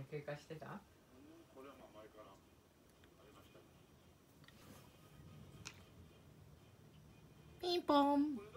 間経過してた？これはまあ前からありましたピンポン。これ